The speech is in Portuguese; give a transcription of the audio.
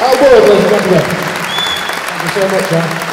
Thank you very much. Thank you so much, John.